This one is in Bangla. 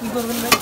কি করবেন ভাই